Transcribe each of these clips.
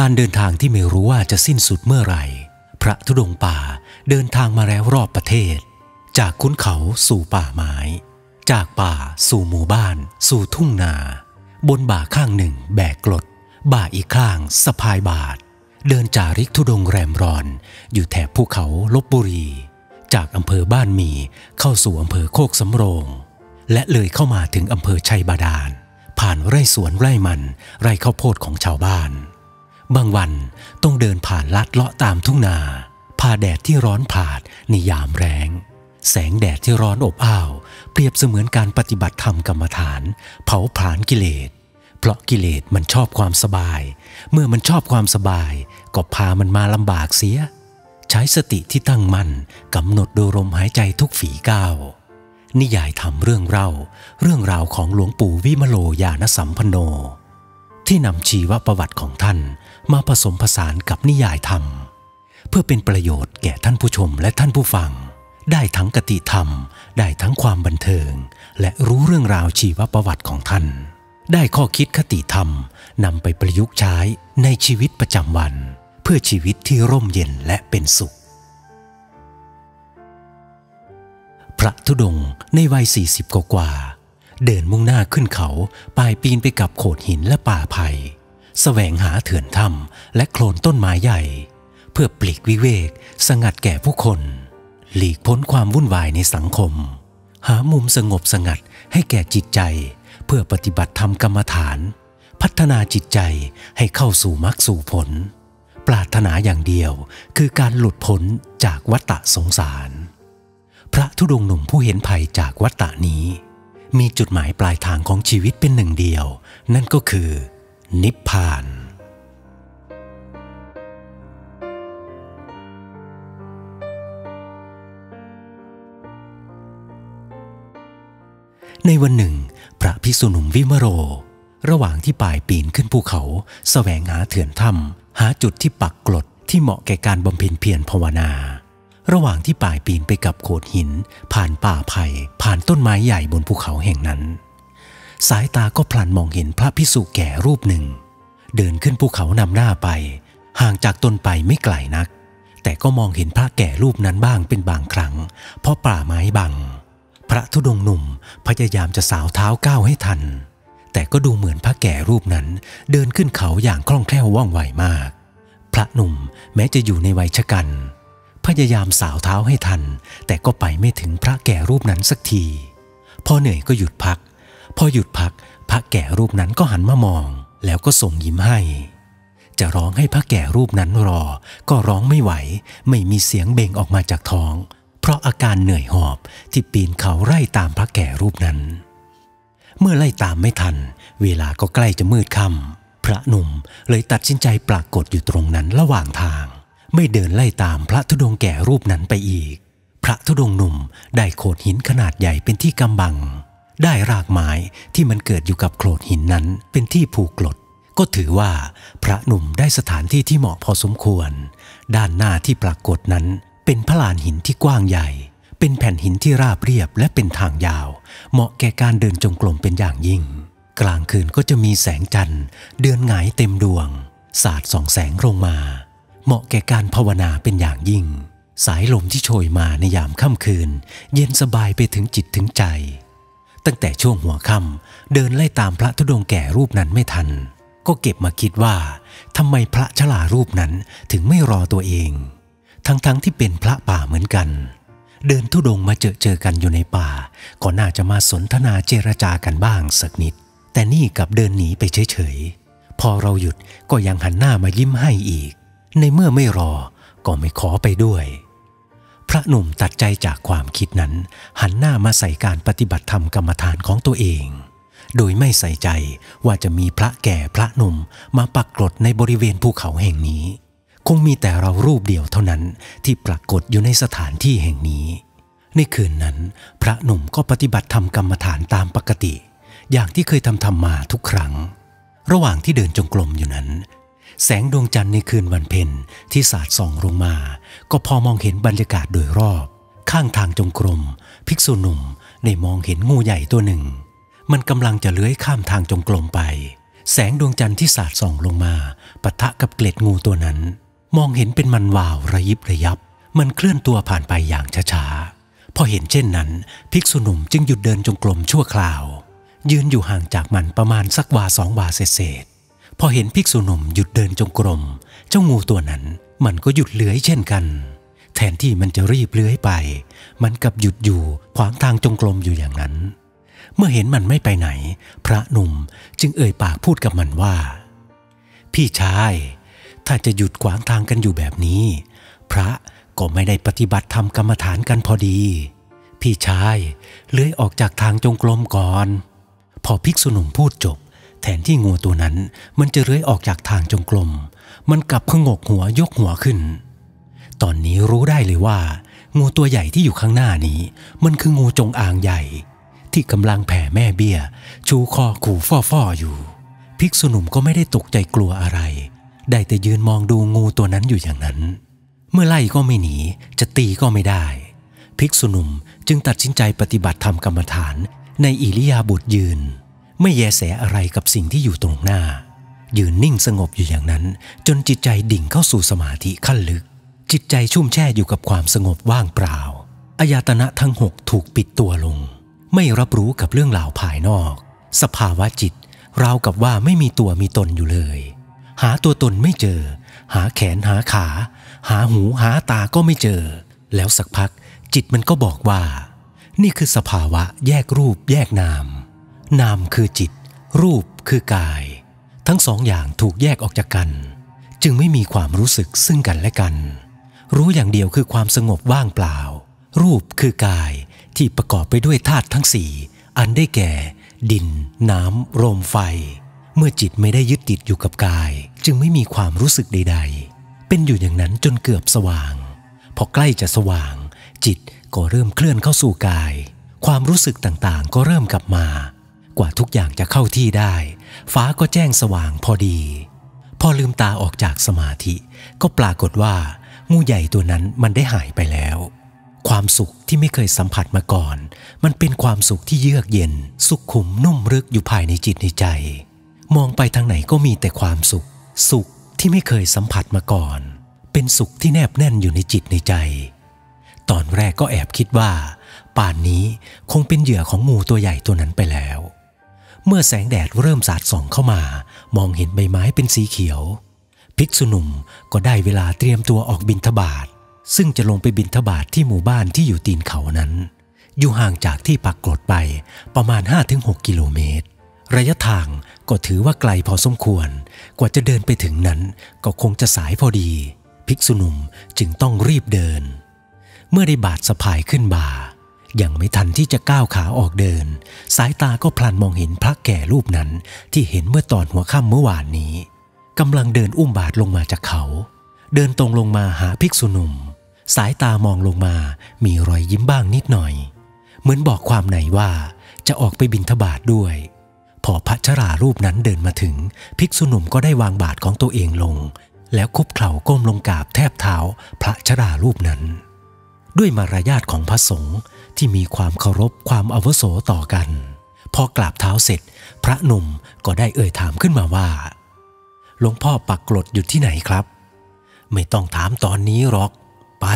การเดินทางที่ไม่รู้ว่าจะสิ้นสุดเมื่อไหร่ พระธุดงป่าเดินทางมาแล้วรอบประเทศ จากคุ้นเขาสู่ป่าไม้ จากป่าสู่หมู่บ้าน สู่ทุ่งนา บนบ่าข้างหนึ่งแบกกรดบ่าอีกข้างสะพายบาท เดินจาริกธุดงแรมรอน อยู่แถบภูเขาลบบุรี จากอำเภอบ้านมีเข้าสู่อำเภอโคกสำโรง และเลยเข้ามาถึงอำเภอชัยบาดาล ผ่านไร่สวนไร่มัน ไร่ข้าวโพดของชาวบ้าน บางวันต้องเดินผ่านลัดเลาะตามทุ่งนาผ่าแดดที่ร้อนผาดในยามแรง แสงแดดที่ร้อนอบอ้าว เปรียบเสมือนการปฏิบัติธรรมกรรมฐาน เผาผลาญกิเลส เพราะกิเลสมันชอบความสบาย เมื่อมันชอบความสบาย ก็พามันมาลำบากเสีย ใช้สติที่ตั้งมั่นกำหนดดูลมหายใจทุกฝีก้าวนิยายทำเรื่องเล่า เรื่องราวของหลวงปู่วิมโลยานสัมพันโน ที่นำชีวประวัติของท่าน มาผสมผสานกับนิยายธรรม เพื่อเป็นประโยชน์แก่ท่านผู้ชมและท่านผู้ฟัง ได้ทั้งกติธรรม ได้ทั้งความบันเทิง และรู้เรื่องราวชีวประวัติของท่าน ได้ข้อคิดคติธรรมนำไปประยุกต์ใช้ในชีวิตประจำวัน เพื่อชีวิตที่ร่มเย็นและเป็นสุข พระธุดงค์ในวัย 40กว่ากว่า เดินมุ่งหน้าขึ้นเขาปลายปีนไปกับโขดหินและป่าไผ่ แสวงหาเถื่อนถ้ำและโคลนต้นไม้ใหญ่ เพื่อปลีกวิเวก สงัดแก่ผู้คน หลีกพ้นความวุ่นวายในสังคม หามุมสงบสงัดให้แก่จิตใจ เพื่อปฏิบัติธรรมกรรมฐาน พัฒนาจิตใจให้เข้าสู่มรรคสู่ผล ปรารถนาอย่างเดียวคือการหลุดพ้นจากวัฏสงสาร พระธุดงค์หนุ่มผู้เห็นภัยจากวัฏฏะนี้ มีจุดหมายปลายทางของชีวิตเป็นหนึ่งเดียว นั่นก็คือ นิพพาน ในวันหนึ่ง พระภิกษุนุมวิมโร ระหว่างที่ป่ายปีนขึ้นภูเขาสแสวงหาเถื่อนถ้ำหาจุดที่ปักกลดที่เหมาะแก่การบำเพ็ญเพียรภาวนา ระหว่างที่ป่ายปีนไปกับโขดหิน ผ่านป่าไผ่ผ่านต้นไม้ใหญ่บนภูเขาแห่งนั้น สายตาก็พลันมองเห็นพระพิสุแก่รูปหนึ่ง เดินขึ้นภูเขานำหน้าไป ห่างจากตนไปไม่ไกลนัก แต่ก็มองเห็นพระแก่รูปนั้นบ้างเป็นบางครั้ง เพราะป่าไม้บัง พระธุดงค์หนุ่มพยายามจะสาวเท้าก้าวให้ทัน แต่ก็ดูเหมือนพระแก่รูปนั้น เดินขึ้นเขาอย่างคล่องแคล่วว่องไวมาก พระหนุ่มแม้จะอยู่ในวัยชะกัน พยายามสาวเท้าให้ทัน แต่ก็ไปไม่ถึงพระแก่รูปนั้นสักทีพอเหนื่อยก็หยุดพัก พอหยุดพักพระแก่รูปนั้นก็หันมามอง แล้วก็ส่งยิ้มให้ จะร้องให้พระแก่รูปนั้นรอ ก็ร้องไม่ไหว ไม่มีเสียงเบ่งออกมาจากท้อง เพราะอาการเหนื่อยหอบที่ปีนเขาไล่ตามพระแก่รูปนั้น เมื่อไล่ตามไม่ทัน เวลาก็ใกล้จะมืดค่ำพระหนุ่มเลยตัดสินใจปรากฏอยู่ตรงนั้นระหว่างทาง ไม่เดินไล่ตามพระธุดงค์แก่รูปนั้นไปอีก พระธุดงค์หนุ่มได้โขดหินขนาดใหญ่เป็นที่กำบัง ได้รากไม้ที่มันเกิดอยู่กับโขดหินนั้นเป็นที่ผูกกลด ก็ถือว่าพระหนุ่มได้สถานที่ที่เหมาะพอสมควร ด้านหน้าที่ปรากฏนั้น เป็นพลานหินที่กว้างใหญ่ เป็นแผ่นหินที่ราบเรียบและเป็นทางยาว เหมาะแก่การเดินจงกรมเป็นอย่างยิ่ง กลางคืนก็จะมีแสงจันทร์ เดือนหงายเต็มดวง สาดส่องแสงลงมา เหมาะแก่การภาวนาเป็นอย่างยิ่ง สายลมที่โชยมาในยามค่ำคืน เย็นสบายไปถึงจิตถึงใจ ตั้งแต่ช่วงหัวค่ำเดินไล่ตามพระธุดงแก่รูปนั้นไม่ทัน ก็เก็บมาคิดว่าทำไมพระชลารูปนั้นถึงไม่รอตัวเอง ทั้งๆทที่เป็นพระป่าเหมือนกัน เดินธุดงมาเจอเจอกันอยู่ในป่า ก็น่าจะมาสนทนาเจรจากันบ้างสักนิด แต่นี่กลับเดินหนีไปเฉยๆพอเราหยุดก็ยังหันหน้ามายิ้มให้อีก ในเมื่อไม่รอก็ไม่ขอไปด้วย พระหนุ่มตัดใจจากความคิดนั้น หันหน้ามาใส่การปฏิบัติธรรมกรรมฐานของตัวเอง โดยไม่ใส่ใจว่าจะมีพระแก่พระหนุ่มมาปักกรดในบริเวณภูเขาแห่งนี้ คงมีแต่เรารูปเดียวเท่านั้นที่ปรากฏอยู่ในสถานที่แห่งนี้ ในคืนนั้น พระหนุ่มก็ปฏิบัติธรรมกรรมฐานตามปกติ อย่างที่เคยทำทำมาทุกครั้ง ระหว่างที่เดินจงกรมอยู่นั้น แสงดวงจันทร์ในคืนวันเพ็ญที่สาดส่องลงมา ก็พอมองเห็นบรรยากาศโดยรอบ ข้างทางจงกรม ภิกษุหนุ่มได้มองเห็นงูใหญ่ตัวหนึ่ง มันกำลังจะเลื้อยข้ามทางจงกรมไป แสงดวงจันทร์ที่สาดส่องลงมาปะทะกับเกล็ดงูตัวนั้น มองเห็นเป็นมันวาวระยิบระยับ มันเคลื่อนตัวผ่านไปอย่างช้าๆพอเห็นเช่นนั้น ภิกษุหนุ่มจึงหยุดเดินจงกรมชั่วคราว ยืนอยู่ห่างจากมันประมาณสักวาสองวาเศษ พอเห็นภิกษุหนุ่มหยุดเดินจงกรม เจ้างูตัวนั้นมันก็หยุดเลื้อยเช่นกัน แทนที่มันจะรีบเลื้อยไป มันกลับหยุดอยู่ขวางทางจงกรมอยู่อย่างนั้น เมื่อเห็นมันไม่ไปไหน พระหนุ่มจึงเอ่ยปากพูดกับมันว่า พี่ชาย ถ้าจะหยุดขวางทางกันอยู่แบบนี้ พระก็ไม่ได้ปฏิบัติธรรมกรรมฐานกันพอดี พี่ชายเลื้อยออกจากทางจงกรมก่อน พอภิกษุหนุ่มพูดจบ แทนที่งูตัวนั้นมันจะเลื้อยออกจากทางจงกรมมันกลับพงกหัวยกหัวขึ้น ตอนนี้รู้ได้เลยว่า งูตัวใหญ่ที่อยู่ข้างหน้านี้ มันคืองูจงอางใหญ่ ที่กำลังแผ่แม่เบี้ย ชูคอขู่ฟ่อๆอยู่ ภิกษุหนุ่มก็ไม่ได้ตกใจกลัวอะไร ได้แต่ยืนมองดูงูตัวนั้นอยู่อย่างนั้น เมื่อไล่ก็ไม่หนี จะตีก็ไม่ได้ ภิกษุหนุ่มจึงตัดสินใจปฏิบัติธรรมกรรมฐานในอิริยาบถยืน ไม่แยแสอะไรกับสิ่งที่อยู่ตรงหน้า ยืนนิ่งสงบอยู่อย่างนั้น จนจิตใจดิ่งเข้าสู่สมาธิขั้นลึก จิตใจชุ่มแช่อยู่กับความสงบว่างเปล่าอายตนะทั้งหกถูกปิดตัวลง ไม่รับรู้กับเรื่องราวภายนอก สภาวะจิตราวกับว่าไม่มีตัวมีตนอยู่เลย หาตัวตนไม่เจอ หาแขนหาขา หาหูหาตาก็ไม่เจอ แล้วสักพักจิตมันก็บอกว่า นี่คือสภาวะแยกรูปแยกนาม นามคือจิต รูปคือกาย ทั้งสองอย่างถูกแยกออกจากกัน จึงไม่มีความรู้สึกซึ่งกันและกัน รู้อย่างเดียวคือความสงบว่างเปล่า รูปคือกายที่ประกอบไปด้วยธาตุทั้งสี่อันได้แก่ ดิน น้ำลมไฟ เมื่อจิตไม่ได้ยึดติดอยู่กับกาย จึงไม่มีความรู้สึกใด ๆ เป็นอยู่อย่างนั้นจนเกือบสว่าง พอใกล้จะสว่าง จิตก็เริ่มเคลื่อนเข้าสู่กาย ความรู้สึกต่างๆ ก็เริ่มกลับมา ว่าทุกอย่างจะเข้าที่ได้ ฟ้าก็แจ้งสว่างพอดี พอลืมตาออกจากสมาธิ ก็ปรากฏว่า งูใหญ่ตัวนั้นมันได้หายไปแล้ว ความสุขที่ไม่เคยสัมผัสมาก่อน มันเป็นความสุขที่เยือกเย็น สุขขุมนุ่มรึกอยู่ภายในจิตในใจ มองไปทางไหนก็มีแต่ความสุข สุขที่ไม่เคยสัมผัสมาก่อน เป็นสุขที่แนบแน่นอยู่ในจิตในใจ ตอนแรกก็แอบคิดว่า ป่านนี้คงเป็นเหยื่อของงูตัวใหญ่ตัวนั้นไปแล้ว เมื่อแสงแดดเริ่มสาดส่องเข้ามา มองเห็นใบไม้เป็นสีเขียว ภิกษุหนุ่มก็ได้เวลาเตรียมตัวออกบินทบาทซึ่งจะลงไปบินทบาทที่หมู่บ้านที่อยู่ตีนเขานั้น อยู่ห่างจากที่ปักกรดไปประมาณ 5-6 กิโลเมตร ระยะทางก็ถือว่าไกลพอสมควร กว่าจะเดินไปถึงนั้นก็คงจะสายพอดี ภิกษุหนุ่มจึงต้องรีบเดิน เมื่อได้บาดสะพายขึ้นบ่า ยังไม่ทันที่จะก้าวขาออกเดิน สายตาก็พลันมองเห็นพระแก่รูปนั้นที่เห็นเมื่อตอนหัวค่ำเมื่อวานนี้กำลังเดินอุ้มบาทลงมาจากเขา เดินตรงลงมาหาภิกษุหนุ่ม สายตามองลงมา มีรอยยิ้มบ้างนิดหน่อย เหมือนบอกความไหนว่าจะออกไปบินทบาทด้วย พอพระชรารูปนั้นเดินมาถึง ภิกษุหนุ่มก็ได้วางบาทของตัวเองลง แล้วคุบเข่าก้มลงกราบแทบเท้า พระชรารูปนั้น ด้วยมารยาทของพระสงฆ์ ที่มีความเคารพความอาวโสต่อกัน พอกราบเท้าเสร็จ พระหนุ่มก็ได้เอ่ยถามขึ้นมาว่าหลวงพ่อปักกรดอยู่ที่ไหนครับ ไม่ต้องถามตอนนี้หรอก ไป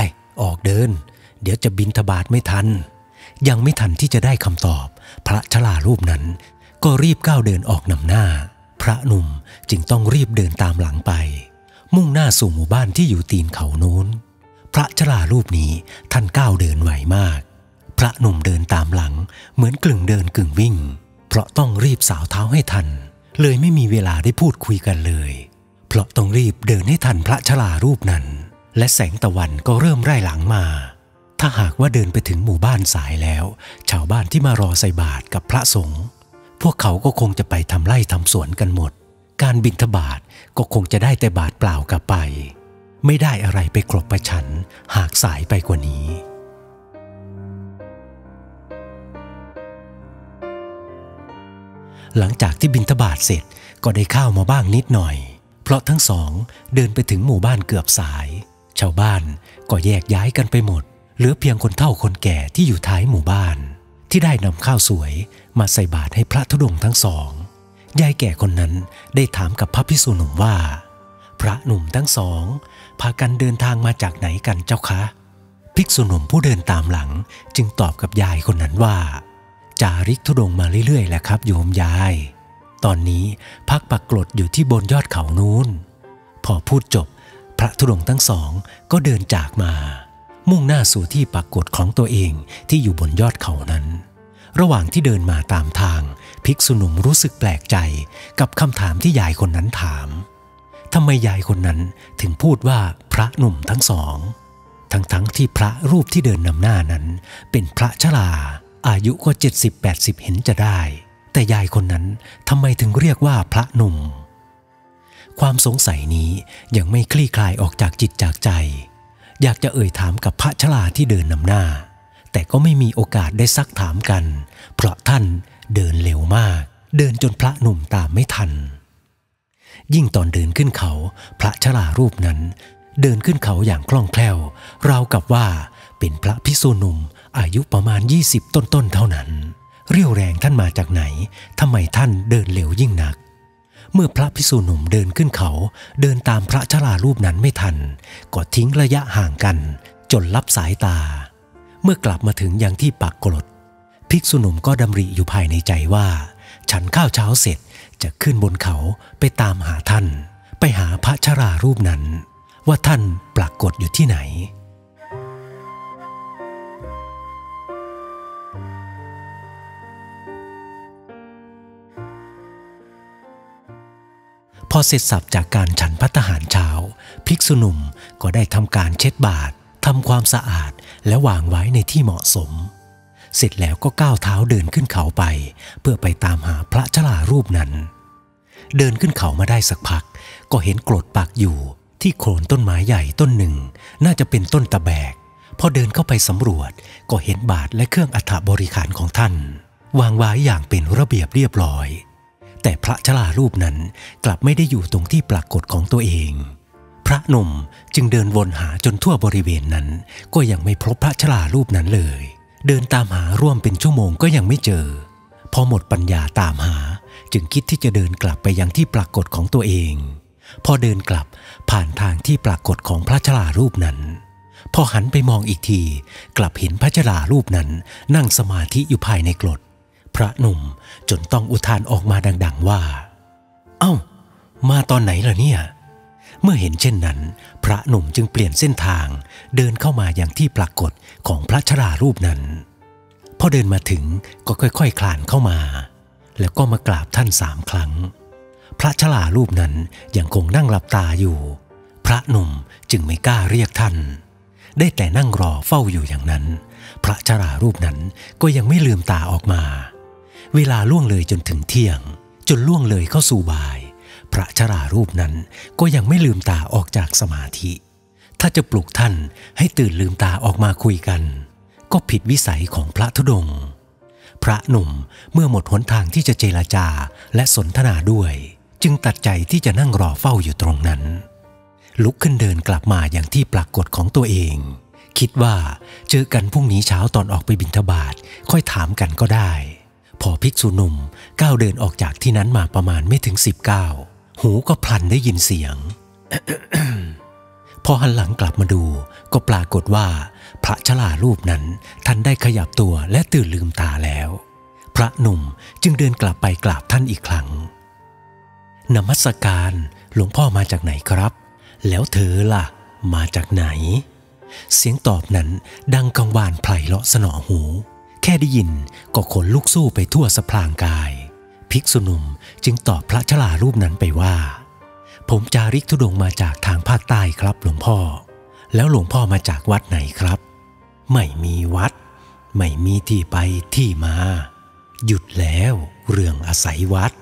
ออกเดิน เดี๋ยวจะบินทบาทไม่ทัน ยังไม่ทันที่จะได้คำตอบ พระชลารูปนั้น ก็รีบก้าวเดินออกนำหน้า พระหนุ่มจึงต้องรีบเดินตามหลังไป มุ่งหน้าสู่หมู่บ้านที่อยู่ตีนเขาโน้น พระชลารูปนี้ท่านก้าวเดินไหวมาก พระหนุ่มเดินตามหลัง เหมือนกึ่งเดินกึ่งวิ่ง เพราะต้องรีบสาวเท้าให้ทัน เลยไม่มีเวลาได้พูดคุยกันเลย เพราะต้องรีบเดินให้ทันพระชลารูปนั้น และแสงตะวันก็เริ่มไร่หลังมา ถ้าหากว่าเดินไปถึงหมู่บ้านสายแล้ว ชาวบ้านที่มารอใส่บาตรกับพระสงฆ์พวกเขาก็คงจะไปทำไร่ทำสวนกันหมด การบินทบาทก็คงจะได้แต่บาตรเปล่ากลับไป ไม่ได้อะไรไปครบประชัน หากสายไปกว่านี้ หลังจากที่บินทบาทเสร็จก็ได้ข้าวมาบ้างนิดหน่อย เพราะทั้งสองเดินไปถึงหมู่บ้านเกือบสาย ชาวบ้านก็แยกย้ายกันไปหมด เหลือเพียงคนเฒ่าคนแก่ที่อยู่ท้ายหมู่บ้าน ที่ได้นำข้าวสวยมาใส่บาตรให้พระธุดงทั้งสอง ยายแก่คนนั้นได้ถามกับพระพิสุหนุ่มว่า พระหนุ่มทั้งสอง พากันเดินทางมาจากไหนกันเจ้าคะ ภิกษุหนุ่มผู้เดินตามหลังจึงตอบกับยายคนนั้นว่า จาริกทุดงมาเรื่อยๆแหละครับโยมยาย ตอนนี้พักปักกลดอยู่ที่บนยอดเขานู้น พอพูดจบ พระธุดงทั้งสองก็เดินจากมา มุ่งหน้าสู่ที่ปักกลดของตัวเองที่อยู่บนยอดเขานั้น ระหว่างที่เดินมาตามทาง ภิกษุหนุ่มรู้สึกแปลกใจกับคำถามที่ยายคนนั้นถามทำไมยายคนนั้นถึงพูดว่าพระหนุ่มทั้งสอง ทั้งๆทที่พระรูปที่เดินนำหน้านั้นเป็นพระชรา อายุก็ 70-80 เห็นจะได้ แต่ยายคนนั้นทำไมถึงเรียกว่าพระหนุ่ม ความสงสัยนี้ยังไม่คลี่คลายออกจากจิตจากใจ อยากจะเอ่ยถามกับพระชราที่เดินนำหน้า แต่ก็ไม่มีโอกาสได้ซักถามกัน เพราะท่านเดินเร็วมาก เดินจนพระหนุ่มตามไม่ทัน ยิ่งตอนเดินขึ้นเขา พระชรารูปนั้น เดินขึ้นเขาอย่างคล่องแคล่วราวกับว่าเป็นพระพิสูหนุ่ม อายุประมาณ 20 ต้นๆเท่านั้น เรี่ยวแรงท่านมาจากไหนทำไมท่านเดินเร็วยิ่งนัก เมื่อพระพิสูหนุ่มเดินขึ้นเขา เดินตามพระชรารูปนั้นไม่ทัน ก็ทิ้งระยะห่างกัน จนลับสายตา เมื่อกลับมาถึงยังที่ปักกรดภิกษุหนุ่มก็ดำริอยู่ภายในใจว่า ฉันข้าวเช้าเสร็จจะขึ้นบนเขาไปตามหาท่าน ไปหาพระชรารูปนั้น ว่าท่านปรากฏอยู่ที่ไหน อเสร็จสับจากการฉันพัตหารเช้า ภิกษุหนุ่มก็ได้ทำการเช็ดบาตรทำความสะอาดและวางไว้ในที่เหมาะสม เสร็จแล้วก็ก้าวเท้าเดินขึ้นเขาไป เพื่อไปตามหาพระชลารูปนั้น เดินขึ้นเขามาได้สักพัก ก็เห็นกรดปักอยู่ ที่โคนต้นไม้ใหญ่ต้นหนึ่ง น่าจะเป็นต้นตะแบกพอเดินเข้าไปสำรวจก็เห็นบาทและเครื่องอัฐบริขารของท่าน วางไว้อย่างเป็นระเบียบเรียบร้อย แต่พระชลารูปนั้นกลับไม่ได้อยู่ตรงที่ปรากฏของตัวเอง พระนมจึงเดินวนหาจนทั่วบริเวณนั้น ก็ยังไม่พบพระชลารูปนั้นเลย เดินตามหาร่วมเป็นชั่วโมงก็ยังไม่เจอ พอหมดปัญญาตามหา จึงคิดที่จะเดินกลับไปยังที่ปรากฏของตัวเอง พอเดินกลับผ่านทางที่ปรากฏของพระชลารูปนั้น พอหันไปมองอีกที กลับเห็นพระชลารูปนั้นนั่งสมาธิอยู่ภายในกรด พระหนุ่มจนต้องอุทานออกมาดัง ๆ ว่า เอา้า มาตอนไหนล่ะเนี่ย เมื่อเห็นเช่นนั้น พระหนุ่มจึงเปลี่ยนเส้นทาง เดินเข้ามาอย่างที่ปรากฏของพระชรารูปนั้น พอเดินมาถึงก็ค่อยๆคคลานเข้ามา แล้วก็มากราบท่านสามครั้ง พระชรารูปนั้นยังคงนั่งหลับตาอยู่ พระหนุ่มจึงไม่กล้าเรียกท่าน ได้แต่นั่งรอเฝ้าอยู่อย่างนั้น พระชรารูปนั้นก็ยังไม่ลืมตาออกมา เวลาล่วงเลยจนถึงเที่ยง จนล่วงเลยเข้าสู่บ่าย พระชรารูปนั้นก็ยังไม่ลืมตาออกจากสมาธิ ถ้าจะปลุกท่านให้ตื่นลืมตาออกมาคุยกัน ก็ผิดวิสัยของพระธุดงค์พระหนุ่มเมื่อหมดหนทางที่จะเจรจาและสนทนาด้วย จึงตัดใจที่จะนั่งรอเฝ้าอยู่ตรงนั้น ลุกขึ้นเดินกลับมาอย่างที่ปรากฏของตัวเองคิดว่าเจอกันพรุ่งนี้เช้าตอนออกไปบิณฑบาตค่อยถามกันก็ได้ พอภิกษุหนุ่มก้าวเดินออกจากที่นั้นมาประมาณไม่ถึงสิบก้าวหูก็พลันได้ยินเสียง พอหันหลังกลับมาดู ก็ปรากฏว่า พระชลารูปนั้นท่านได้ขยับตัวและตื่นลืมตาแล้ว พระหนุ่มจึงเดินกลับไปกราบท่านอีกครั้งนมัสการหลวงพ่อมาจากไหนครับ แล้วเธอล่ะ มาจากไหน เสียงตอบนั้นดังกังวานไพเราะสนอหู แค่ได้ยินก็ขนลุกสู้ไปทั่วสะพลางกาย ภิกษุนุ่มจึงตอบพระชลารูปนั้นไปว่า ผมจาริกทุดงมาจากทางภาคใต้ครับหลวงพ่อ แล้วหลวงพ่อมาจากวัดไหนครับ ไม่มีวัด ไม่มีที่ไปที่มา หยุดแล้วเรื่องอาศัยวัด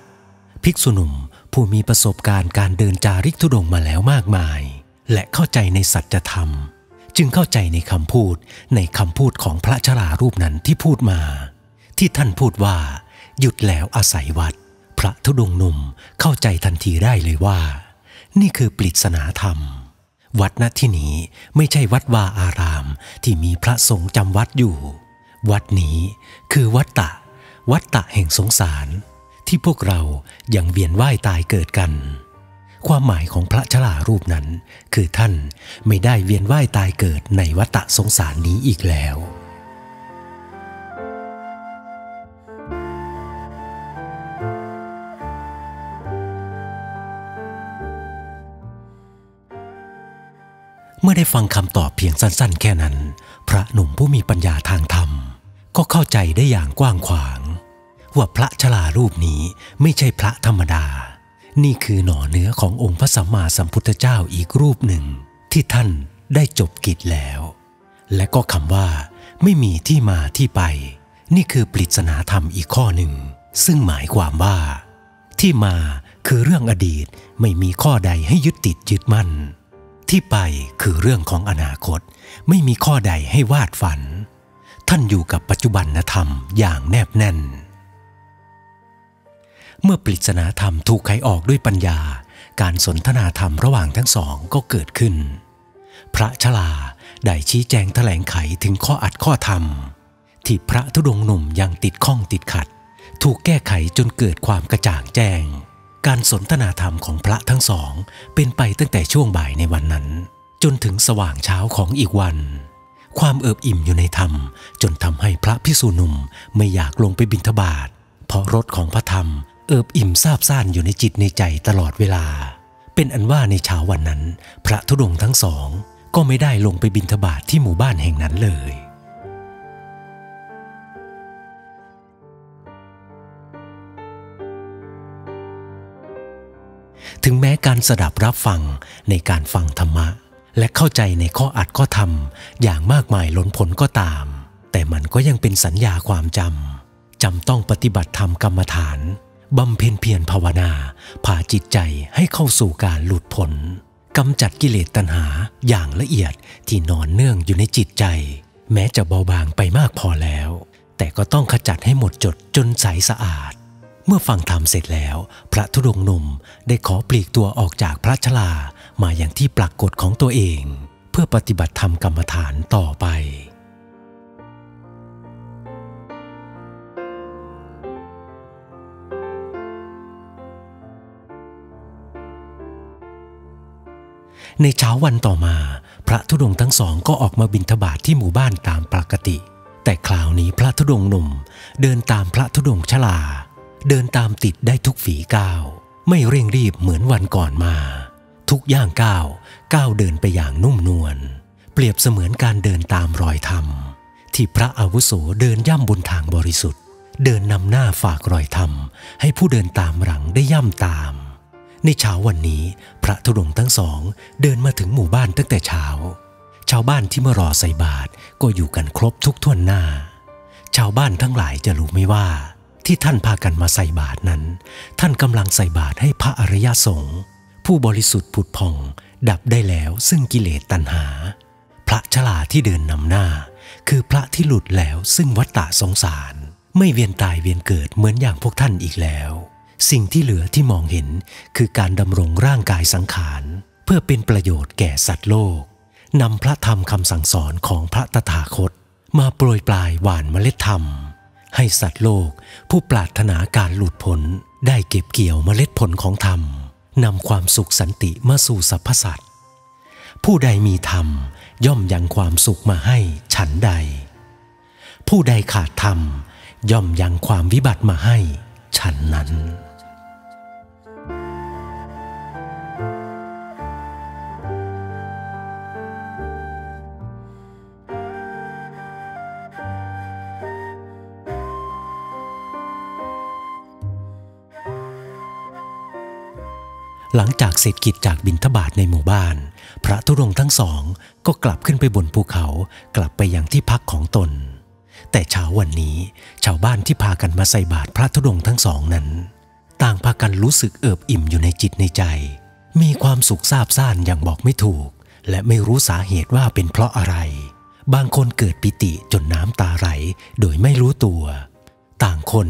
ภิกษุนุ่มผู้มีประสบการณ์การเดินจาริกทุดงมาแล้วมากมาย และเข้าใจในสัจธรรม จึงเข้าใจในคำพูดในคำพูดของพระชรารูปนั้นที่พูดมา ที่ท่านพูดว่า หยุดแล้วอาศัยวัด พระธุดงหนุ่มเข้าใจทันทีได้เลยว่า นี่คือปริศนาธรรม วัดณที่นี้ไม่ใช่วัดวาอารามที่มีพระสงฆ์จำวัดอยู่ วัดนี้คือวัดตะ วัดตะแห่งสงสาร ที่พวกเรายังเวียนว่ายตายเกิดกัน ความหมายของพระชลารูปนั้น คือท่านไม่ได้เวียนว่ายตายเกิดในวัฏสงสารนี้อีกแล้ว เมื่อได้ฟังคำตอบเพียงสั้น ๆ แค่นั้น พระหนุ่มผู้มีปัญญาทางธรรม ก็เข้าใจได้อย่างกว้างขวาง ว่าพระชลารูปนี้ไม่ใช่พระธรรมดา นี่คือหน่อเนื้อขององค์พระสัมมาสัมพุทธเจ้าอีกรูปหนึ่ง ที่ท่านได้จบกิจแล้ว และก็คำว่า ไม่มีที่มาที่ไป นี่คือปริศนาธรรมอีกข้อหนึ่ง ซึ่งหมายความว่า ที่มาคือเรื่องอดีตไม่มีข้อใดให้ยึดติดยึดมั่น ที่ไปคือเรื่องของอนาคต ไม่มีข้อใดให้วาดฝัน ท่านอยู่กับปัจจุบันธรรมอย่างแนบแน่น เมื่อปริศนาธรรมถูกไขออกด้วยปัญญา การสนทนาธรรมระหว่างทั้งสองก็เกิดขึ้น พระชลาได้ชี้แจงแถลงไขถึงข้ออัดข้อธรรม ที่พระธุดงค์หนุ่มยังติดข้องติดขัด ถูกแก้ไขจนเกิดความกระจ่างแจ้ง การสนทนาธรรมของพระทั้งสอง เป็นไปตั้งแต่ช่วงบ่ายในวันนั้น จนถึงสว่างเช้าของอีกวันความเอิบอิ่มอยู่ในธรรม จนทำให้พระพิสุหนุ่มไม่อยากลงไปบิณฑบาตเพราะรสของพระธรรม อิบอิ่มซาบซ่านอยู่ในจิตในใจตลอดเวลา เป็นอันว่าในเช้าวันนั้น พระธุดงทั้งสอง ก็ไม่ได้ลงไปบิณฑบาตทที่หมู่บ้านแห่งนั้นเลย ถึงแม้การสดับรับฟังในการฟังธรรมะ และเข้าใจในข้ออัดข้อธรรม อย่างมากมายล้นผลก็ตาม แต่มันก็ยังเป็นสัญญาความจำจำต้องปฏิบัติธรรมกรรมฐาน บำเพ็ญเพียรภาวนาพาจิตใจให้เข้าสู่การหลุดพ้นกำจัดกิเลสตัณหาอย่างละเอียดที่นอนเนื่องอยู่ในจิตใจ แม้จะเบาบางไปมากพอแล้ว แต่ก็ต้องขจัดให้หมดจดจนใสสะอาด เมื่อฟังธรรมเสร็จแล้ว พระธุดงหนุ่มได้ขอปลีกตัวออกจากพระชลามาอย่างที่ปรากฏของตัวเอง เพื่อปฏิบัติธรรมกรรมฐานต่อไป ในเช้าวันต่อมา พระธุดงค์ทั้งสองก็ออกมาบิณฑบาตทที่หมู่บ้านตามปกติ แต่คราวนี้พระธุดงค์หนุ่ม เดินตามพระธุดงค์ชลา เดินตามติดได้ทุกฝีก้าว ไม่เร่งรีบเหมือนวันก่อนมา ทุกย่างก้าวก้าวเดินไปอย่างนุ่มนวลเปรียบเสมือนการเดินตามรอยธรรม ที่พระอาวุโสเดินย่ำบนทางบริสุทธิ์ เดินนำหน้าฝากรอยธรรม ให้ผู้เดินตามหลังได้ย่ำตาม ในเช้าวันนี้พระธุดงทั้งสองเดินมาถึงหมู่บ้านตั้งแต่เช้า ชาวบ้านที่มารอใส่บาตรก็อยู่กันครบทุกท่วนหน้า ชาวบ้านทั้งหลายจะรู้ไม่ว่า ที่ท่านพากันมาใส่บาตรนั้น ท่านกำลังใส่บาตรให้พระอริยสงฆ์ผู้บริสุทธิ์ผุดผ่อง ดับได้แล้วซึ่งกิเลสตัณหา พระชลาที่เดินนำหน้า คือพระที่หลุดแล้วซึ่งวัฏฏะสงสาร ไม่เวียนตายเวียนเกิดเหมือนอย่างพวกท่านอีกแล้ว สิ่งที่เหลือที่มองเห็นคือการดำรงร่างกายสังขาร เพื่อเป็นประโยชน์แก่สัตว์โลกนำพระธรรมคำสั่งสอนของพระตถาคต มาโปรยปลายหวานเมล็ดธรรม ให้สัตว์โลกผู้ปรารถนาการหลุดพ้นได้เก็บเกี่ยวเมล็ดผลของธรรมนำความสุขสันติมาสู่สรรพสัตว์ผู้ใดมีธรรมย่อมยังความสุขมาให้ฉันใด ผู้ใดขาดธรรมย่อมยังความวิบัติมาให้ฉันนั้น หลังจากเสร็จกิจจากบินทบาทในหมู่บ้าน พระธุดงทั้งสองก็กลับขึ้นไปบนภูเขากลับไปยังที่พักของตน แต่เช้าวันนี้ชาวบ้านที่พากันมาใส่บาตรพระธุดงทั้งสองนั้น ต่างพากันรู้สึกเอิบอิ่มอยู่ในจิตในใจ มีความสุขซาบซ่านอย่างบอกไม่ถูก และไม่รู้สาเหตุว่าเป็นเพราะอะไร บางคนเกิดปิติจนน้ำตาไหลโดยไม่รู้ตัว ต่างคน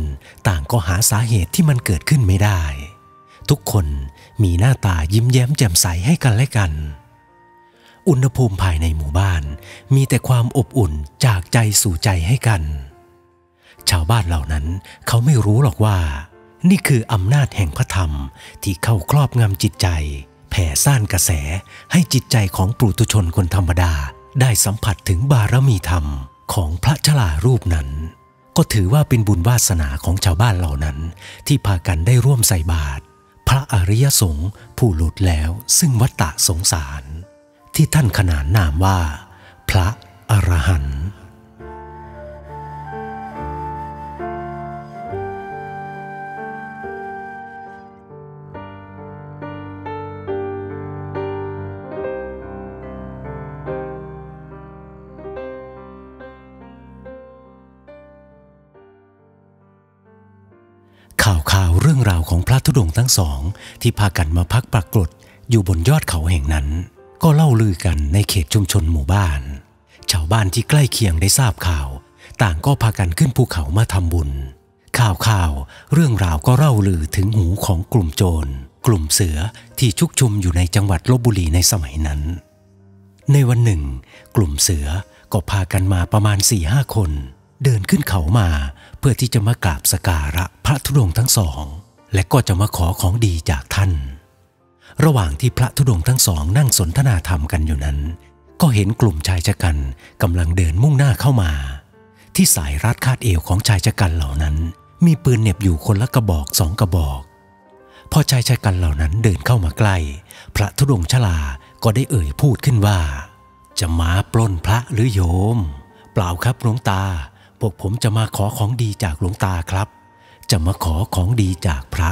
ต่างก็หาสาเหตุที่มันเกิดขึ้นไม่ได้ ทุกคน มีหน้าตายิ้มแย้มแจ่มใสให้กันและกัน อุณหภูมิภายในหมู่บ้าน มีแต่ความอบอุ่นจากใจสู่ใจให้กัน ชาวบ้านเหล่านั้นเขาไม่รู้หรอกว่า นี่คืออำนาจแห่งพระธรรมที่เข้าครอบงำจิตใจ แผ่ซ่านกระแสให้จิตใจของปุถุชนคนธรรมดา ได้สัมผัสถึงบารมีธรรมของพระชลารูปนั้นก็ถือว่าเป็นบุญวาสนาของชาวบ้านเหล่านั้น ที่พากันได้ร่วมใส่บาตร พระอริยสงฆ์ผู้หลุดแล้วซึ่งวัตตะสงสาร ที่ท่านขนานนามว่า พระอรหันต์ข่าวข่าว รื่องราวของพระธุดงค์ทั้งสอง ที่พากันมาพักปรากฏอยู่บนยอดเขาแห่งนั้น ก็เล่าลือกันในเขตชุมชนหมู่บ้าน ชาวบ้านที่ใกล้เคียงได้ทราบข่าว ต่างก็พากันขึ้นภูเขามาทำบุญ ข่าวข่าวเรื่องราวก็เล่าลือถึงหูของกลุ่มโจร กลุ่มเสือที่ชุกชุมอยู่ในจังหวัดลบบุรีในสมัยนั้น ในวันหนึ่ง กลุ่มเสือก็พากันมาประมาณ4ี่ห้าคน เดินขึ้นเขามาเพื่อที่จะมากราบสการะพระธุดงค์ทั้งสอง และก็จะมาขอของดีจากท่าน ระหว่างที่พระธุดงค์ทั้งสองนั่งสนทนาธรรมกันอยู่นั้น ก็เห็นกลุ่มชายชะกันกำลังเดินมุ่งหน้าเข้ามา ที่สายรัดคาดเอวของชายชะกันเหล่านั้น มีปืนเหน็บอยู่คนละกระบอกสองกระบอก พอชายชะกันเหล่านั้นเดินเข้ามาใกล้ พระธุดงค์ชลาก็ได้เอ่ยพูดขึ้นว่า จะมาปล้นพระหรือโยม เปล่าครับหลวงตาพวกผมจะมาขอของดีจากหลวงตาครับ จะมาขอของดีจากพระ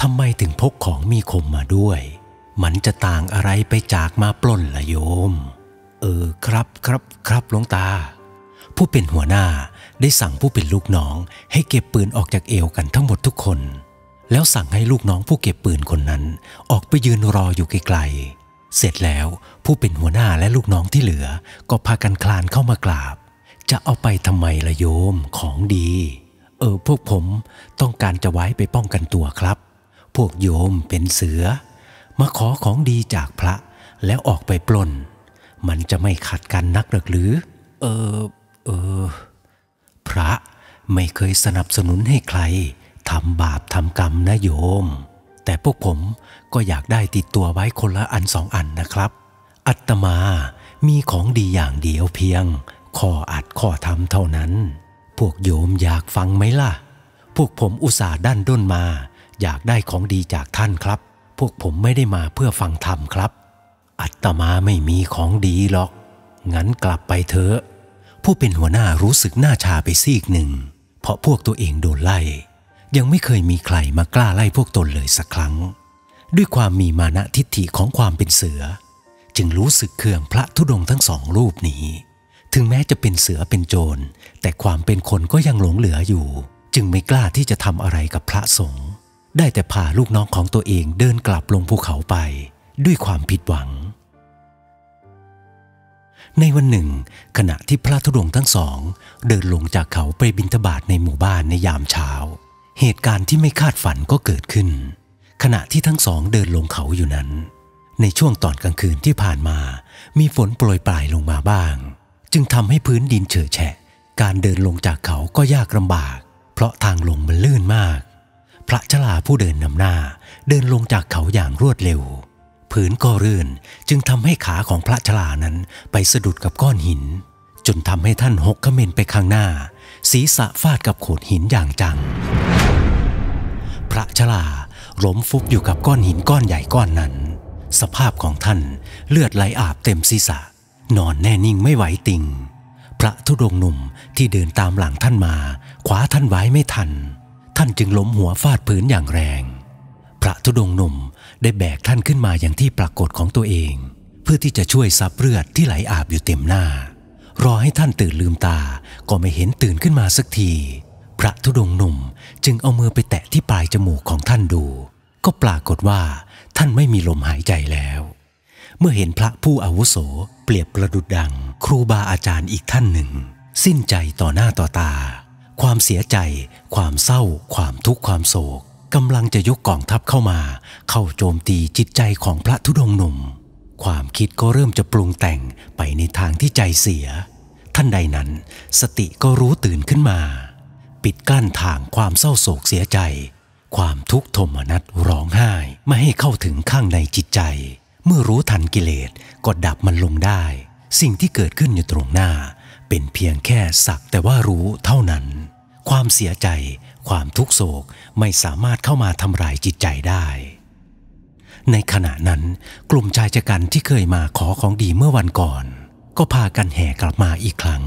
ทำไมถึงพกของมีคมมาด้วย มันจะต่างอะไรไปจากมาปล้นละโยม เออครับครับครับหลวงตา ผู้เป็นหัวหน้าได้สั่งผู้เป็นลูกน้อง ให้เก็บปืนออกจากเอวกันทั้งหมดทุกคน แล้วสั่งให้ลูกน้องผู้เก็บปืนคนนั้น ออกไปยืนรออยู่ไกลๆเสร็จแล้วผู้เป็นหัวหน้าและลูกน้องที่เหลือ ก็พากันคลานเข้ามากราบ จะเอาไปทำไมละโยมของดี เออพวกผมต้องการจะไว้ไปป้องกันตัวครับ พวกโยมเป็นเสือ มาขอของดีจากพระแล้วออกไปปล้น มันจะไม่ขัดกันนักหรือ เออเออ พระไม่เคยสนับสนุนให้ใครทำบาปทำกรรมนะโยม แต่พวกผมก็อยากได้ติดตัวไว้คนละอันสองอันนะครับ อัตมามีของดีอย่างเดียวเพียงข้ออัดข้อทำเท่านั้น พวกโยมอยากฟังไหมล่ะ พวกผมอุตส่าห์ดันด้นมา อยากได้ของดีจากท่านครับ พวกผมไม่ได้มาเพื่อฟังธรรมครับ อัตมาไม่มีของดีหรอก งั้นกลับไปเถอะ ผู้เป็นหัวหน้ารู้สึกหน้าชาไปซีกหนึ่ง เพราะพวกตัวเองโดนไล่ ยังไม่เคยมีใครมากล้าไล่พวกตนเลยสักครั้ง ด้วยความมีมานะทิฏฐิของความเป็นเสือ จึงรู้สึกเคืองพระธุดงทั้งสองรูปนี้ ถึงแม้จะเป็นเสือเป็นโจร แต่ความเป็นคนก็ยังหลงเหลืออยู่ จึงไม่กล้าที่จะทำอะไรกับพระสงฆ์ได้แต่พาลูกน้องของตัวเองเดินกลับลงภูเขาไปด้วยความผิดหวัง ในวันหนึ่ง ขณะที่พระธุดงทั้งสอง เดินลงจากเขาไปบิณฑบาตในหมู่บ้านในยามเช้า เหตุการณ์ที่ไม่คาดฝันก็เกิดขึ้น ขณะที่ทั้งสองเดินลงเขาอยู่นั้น ในช่วงตอนกลางคืนที่ผ่านมา มีฝนโปรยปลายลงมาบ้าง จึงทำให้พื้นดินเฉอะแฉะ การเดินลงจากเขาก็ยากลำบาก เพราะทางลงมันลื่นมาก พระชลาผู้เดินนำหน้า เดินลงจากเขาอย่างรวดเร็ว พื้นก็รื่นจึงทำให้ขาของพระชลานั้นไปสะดุดกับก้อนหิน จนทำให้ท่านหกเขมนไปข้างหน้า ศีรษะฟาดกับโขดหินอย่างจัง พระชลาล้มฟุบอยู่กับก้อนหินก้อนใหญ่ก้อนนั้น สภาพของท่านเลือดไหลอาบเต็มศีรษะ นอนแน่นิ่งไม่ไหวติงพระธุดงค์หนุ่มที่เดินตามหลังท่านมาคว้าท่านไว้ไม่ทัน ท่านจึงล้มหัวฟาดพื้นอย่างแรง พระธุดงค์หนุ่มได้แบกท่านขึ้นมาอย่างที่ปรากฏของตัวเอง เพื่อที่จะช่วยซับเลือดที่ไหลอาบอยู่เต็มหน้า รอให้ท่านตื่นลืมตาก็ไม่เห็นตื่นขึ้นมาสักที พระธุดงค์หนุ่มจึงเอามือไปแตะที่ปลายจมูกของท่านดู ก็ปรากฏว่าท่านไม่มีลมหายใจแล้ว เมื่อเห็นพระผู้อาวุโสเปรียบประดุดดัง ครูบาอาจารย์อีกท่านหนึ่ง สิ้นใจต่อหน้าต่อตา ความเสียใจ ความเศร้า ความทุกข์ความโศกกำลังจะยกกองทัพเข้ามา เข้าโจมตีจิตใจของพระธุดงค์หนุ่ม ความคิดก็เริ่มจะปรุงแต่งไปในทางที่ใจเสีย ท่านใดนั้น สติก็รู้ตื่นขึ้นมา ปิดกั้นทางความเศร้าโศกเสียใจ ความทุกข์ทมนัสร้องไห้ไม่ให้เข้าถึงข้างในจิตใจ เมื่อรู้ทันกิเลสก็ดับมันลงได้ สิ่งที่เกิดขึ้นอยู่ตรงหน้า เป็นเพียงแค่สักแต่ว่ารู้เท่านั้น ความเสียใจ ความทุกโศกไม่สามารถเข้ามาทำลายจิตใจได้ ในขณะนั้น กลุ่มชายชะกันที่เคยมาขอของดีเมื่อวันก่อน ก็พากันแห่กลับมาอีกครั้ง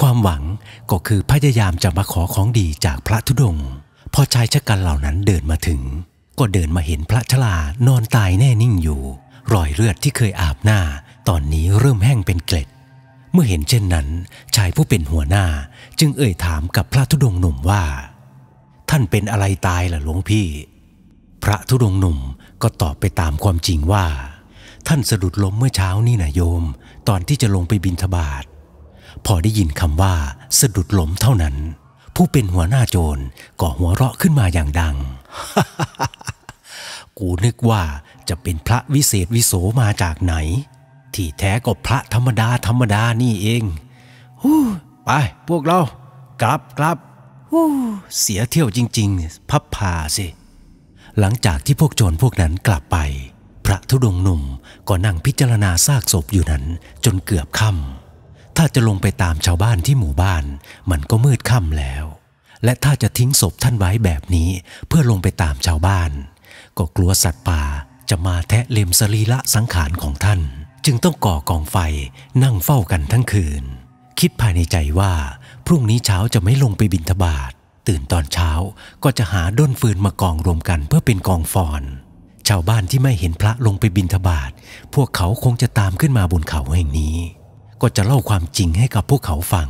ความหวังก็คือพยายามจะมาขอของดีจากพระธุดงค์พอชายชะกันเหล่านั้นเดินมาถึง ก็เดินมาเห็นพระชลานอนตายแน่นิ่งอยู่ รอยเลือดที่เคยอาบหน้า ตอนนี้เริ่มแห้งเป็นเกล็ด เมื่อเห็นเช่นนั้น ชายผู้เป็นหัวหน้าจึงเอ่ยถามกับพระธุดงค์หนุ่มว่า ท่านเป็นอะไรตายล่ะหลวงพี่ พระธุดงค์หนุ่มก็ตอบไปตามความจริงว่า ท่านสะดุดล้มเมื่อเช้านี่นะโยม ตอนที่จะลงไปบินทบาทพอได้ยินคำว่า สะดุดล้มเท่านั้น ผู้เป็นหัวหน้าโจรก็หัวเราะขึ้นมาอย่างดัง กูนึกว่า จะเป็นพระวิเศษวิโสมาจากไหน ที่แท้ก็พระธรรมดาธรรมดานี่เองฮู้ไปพวกเรา กลับกลับฮู้เสียเที่ยวจริง ๆ พับพาสิ หลังจากที่พวกโจรพวกนั้นกลับไป พระธุดงค์หนุ่มก็นั่งพิจารณาซากศพอยู่นั้นจนเกือบค่ำถ้าจะลงไปตามชาวบ้านที่หมู่บ้าน มันก็มืดค่ำแล้ว และถ้าจะทิ้งศพท่านไว้แบบนี้ เพื่อลงไปตามชาวบ้าน ก็กลัวสัตว์ป่า จะมาแทะเล็มสรีระสังขารของท่าน จึงต้องก่อกองไฟนั่งเฝ้ากันทั้งคืน คิดภายในใจว่า พรุ่งนี้เช้าจะไม่ลงไปบินทบาทตื่นตอนเช้าก็จะหาด้นฟืนมากองรวมกันเพื่อเป็นกองฟอน ชาวบ้านที่ไม่เห็นพระลงไปบินทบาทพวกเขาคงจะตามขึ้นมาบนเขาแห่งนี้ ก็จะเล่าความจริงให้กับพวกเขาฟัง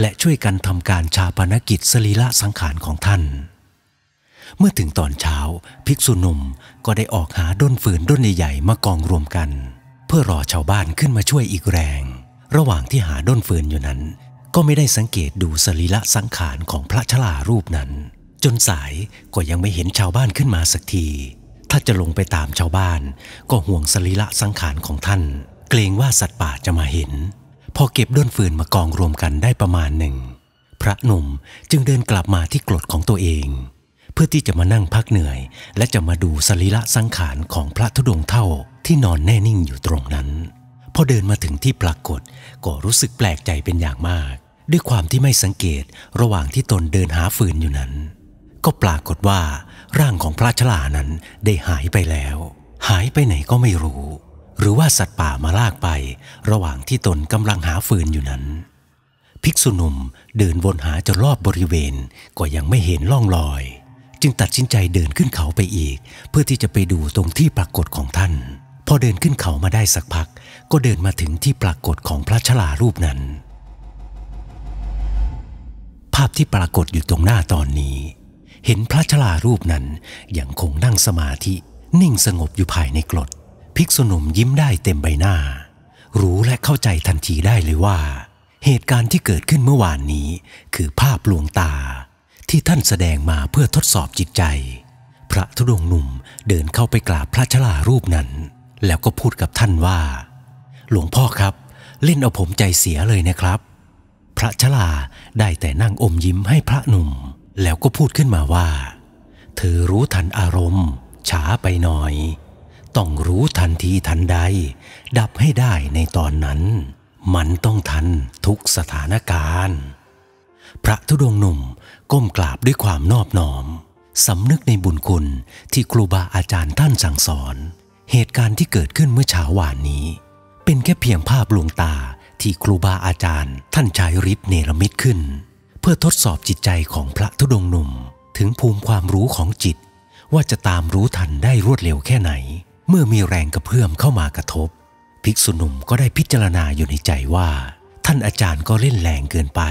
และช่วยกันทำการชาปนกิจสรีระสังขารของท่าน เมื่อถึงตอนเช้า ภิกษุหนุ่มก็ได้ออกหาด้นฟืนด้นใหญ่ๆมากองรวมกัน เพื่อรอชาวบ้านขึ้นมาช่วยอีกแรง ระหว่างที่หาด้นฟืนอยู่นั้น ก็ไม่ได้สังเกตดูสรีระสังขารของพระชลารูปนั้น จนสายก็ยังไม่เห็นชาวบ้านขึ้นมาสักที ถ้าจะลงไปตามชาวบ้าน ก็ห่วงสรีระสังขารของท่าน เกรงว่าสัตว์ป่าจะมาเห็น พอเก็บด้นฟืนมากองรวมกันได้ประมาณหนึ่งพระหนุ่มจึงเดินกลับมาที่กรดของตัวเอง เพื่อที่จะมานั่งพักเหนื่อย และจะมาดูสรีระสังขารของพระธุดงค์เท่าที่นอนแน่นิ่งอยู่ตรงนั้น พอเดินมาถึงที่ปรากฏ ก็รู้สึกแปลกใจเป็นอย่างมาก ด้วยความที่ไม่สังเกตระหว่างที่ตนเดินหาฟืนอยู่นั้น ก็ปรากฏว่า ร่างของพระชลานั้นได้หายไปแล้ว หายไปไหนก็ไม่รู้ หรือว่าสัตว์ป่ามาลากไป ระหว่างที่ตนกำลังหาฟืนอยู่นั้นภิกษุหนุ่มเดินวนหาจนรอบบริเวณ ก็ยังไม่เห็นล่องรอย จึงตัดสินใจเดินขึ้นเขาไปอีก เพื่อที่จะไปดูตรงที่ปรากฏของท่าน พอเดินขึ้นเขามาได้สักพัก ก็เดินมาถึงที่ปรากฏของพระชลารูปนั้น ภาพที่ปรากฏอยู่ตรงหน้าตอนนี้ เห็นพระชลารูปนั้นยังคงนั่งสมาธินิ่งสงบอยู่ภายในกรดภิกษุหนุ่มยิ้มได้เต็มใบหน้า รู้และเข้าใจทันทีได้เลยว่า เหตุการณ์ที่เกิดขึ้นเมื่อวานนี้ คือภาพลวงตา ที่ท่านแสดงมาเพื่อทดสอบจิตใจ พระธุดงค์หนุ่มเดินเข้าไปกราบพระชลารูปนั้น แล้วก็พูดกับท่านว่า หลวงพ่อครับ เล่นเอาผมใจเสียเลยนะครับ พระชลาได้แต่นั่งอมยิ้มให้พระหนุ่ม แล้วก็พูดขึ้นมาว่า เธอรู้ทันอารมณ์ ช้าไปหน่อย ต้องรู้ทันทีทันใด ดับให้ได้ในตอนนั้น มันต้องทันทุกสถานการณ์พระธุดงค์หนุ่ม ก้มกราบด้วยความนอบน้อมสำนึกในบุญคุณที่ครูบาอาจารย์ท่านสั่งสอน เหตุการณ์ที่เกิดขึ้นเมื่อเช้าวานนี้ เป็นแค่เพียงภาพลวงตาที่ครูบาอาจารย์ ท่านใช้ฤทธิ์เนรมิตขึ้น เพื่อทดสอบจิตใจของพระธุดงค์หนุ่ม ถึงภูมิความรู้ของจิต ว่าจะตามรู้ทันได้รวดเร็วแค่ไหน เมื่อมีแรงกระเพื่อมเข้ามากระทบ ภิกษุหนุ่มก็ได้พิจารณาอยู่ในใจว่า ท่านอาจารย์ก็เล่นแรงเกินไป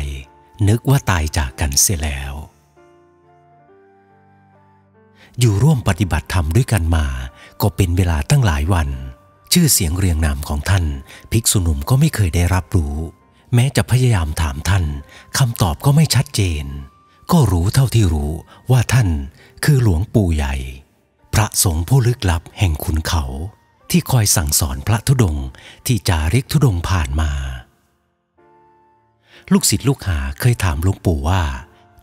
นึกว่าตายจากกันเสียแล้ว อยู่ร่วมปฏิบัติธรรมด้วยกันมา ก็เป็นเวลาตั้งหลายวัน ชื่อเสียงเรียงนามของท่าน ภิกษุหนุ่มก็ไม่เคยได้รับรู้ แม้จะพยายามถามท่านคำตอบก็ไม่ชัดเจน ก็รู้เท่าที่รู้ว่าท่านคือหลวงปู่ใหญ่ พระสงฆ์ผู้ลึกลับแห่งขุนเขา ที่คอยสั่งสอนพระธุดงที่จาริกธุดงผ่านมา ลูกศิษย์ลูกหาเคยถามหลวงปู่ว่า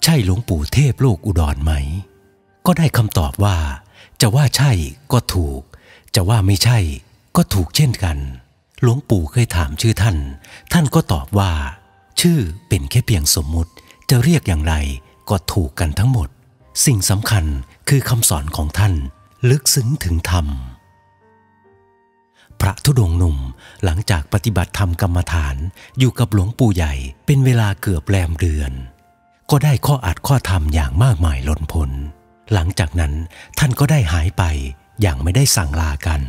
ใช่หลวงปู่เทพโลกอุดรไหม ก็ได้คำตอบว่า จะว่าใช่ก็ถูก จะว่าไม่ใช่ ก็ถูกเช่นกัน หลวงปู่เคยถามชื่อท่าน ท่านก็ตอบว่า ชื่อเป็นแค่เพียงสมมุติ จะเรียกอย่างไรก็ถูกกันทั้งหมด สิ่งสำคัญคือคำสอนของท่าน ลึกซึ้งถึงธรรม พระธุดงค์หนุ่มหลังจากปฏิบัติธรรมกรรมฐานอยู่กับหลวงปู่ใหญ่เป็นเวลาเกือบแรมเดือน ก็ได้ข้ออัดข้อธรรมอย่างมากมายล้นพ้นหลังจากนั้นท่านก็ได้หายไปอย่างไม่ได้สั่งลากัน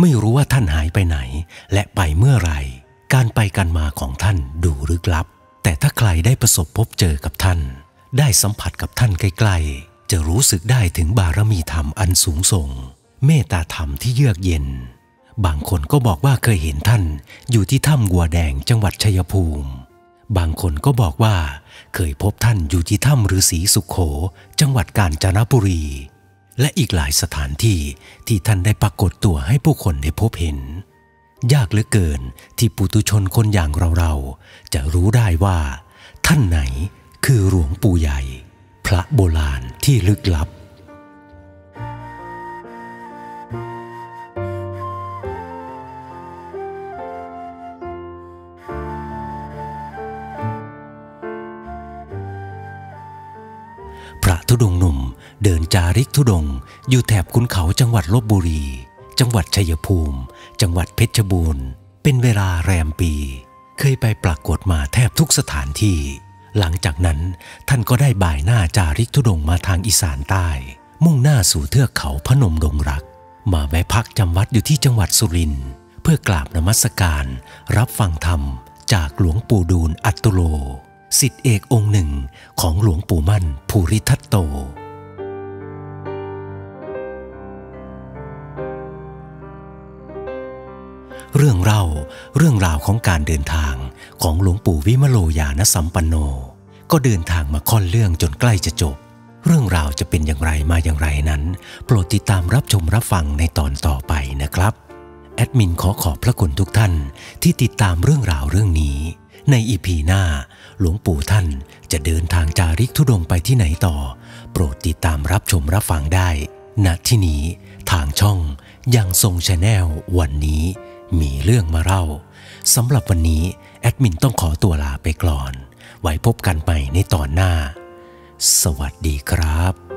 ไม่รู้ว่าท่านหายไปไหน และไปเมื่อไหร่ การไปกันมาของท่านดูลึกลับ แต่ถ้าใครได้ประสบพบเจอกับท่าน ได้สัมผัสกับท่านใกล้ ๆ จะรู้สึกได้ถึงบารมีธรรมอันสูงส่ง เมตตาธรรมที่เยือกเย็น บางคนก็บอกว่าเคยเห็นท่านอยู่ที่ถ้ำกัวแดงจังหวัดชัยภูมิ บางคนก็บอกว่า เคยพบท่านอยู่ที่ถ้ำฤาษีสุขโข จังหวัดกาญจนบุรี และอีกหลายสถานที่ที่ท่านได้ปรากฏตัวให้ผู้คนได้พบเห็น ยากเหลือเกินที่ปุตุชนคนอย่างเราๆจะรู้ได้ว่า ท่านไหนคือหลวงปู่ใหญ่ พระโบราณที่ลึกลับ ธุดงหนุ่ม เดินจาริกธุดง อยู่แถบขุนเขาจังหวัดลบบุรี จังหวัดชัยภูมิ จังหวัดเพชรบูรณ์ เป็นเวลาแรมปี เคยไปปรากฏมาแทบทุกสถานที่ หลังจากนั้นท่านก็ได้บ่ายหน้าจาริกธุดงมาทางอีสานใต้ มุ่งหน้าสู่เทือกเขาพนมดงรัก มาแวะพักจำวัดอยู่ที่จังหวัดสุรินทร์เพื่อกราบนมัสการ รับฟังธรรมจากหลวงปู่ดูลอัตตุโล สิทธิเอกองค์หนึ่งของหลวงปู่มั่นภูริทัตโต เรื่องเล่าเรื่องราวของการเดินทางของหลวงปู่วิมโลยานสัมปันโน ก็เดินทางมาค่อนเรื่องจนใกล้จะจบ เรื่องราวจะเป็นอย่างไรมาอย่างไรนั้น โปรดติดตามรับชมรับฟังในตอนต่อไปนะครับ แอดมินขอขอบพระคุณทุกท่านที่ติดตามเรื่องราวเรื่องนี้ ใน EP หน้า หลวงปู่ท่านจะเดินทางจาริกธุดงค์ไปที่ไหนต่อ โปรดติดตามรับชมรับฟังได้ ณ ที่นี้ทางช่องยังทรง Channel วันนี้มีเรื่องมาเล่าสำหรับวันนี้แอดมินต้องขอตัวลาไปก่อน ไว้พบกันใหม่ในตอนหน้า สวัสดีครับ